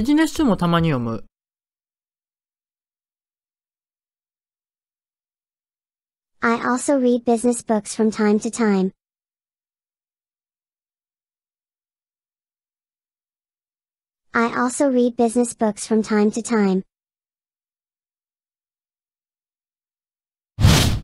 ビジネス書もたまに読む。I also read business books from time to time. I also read business books from time to time.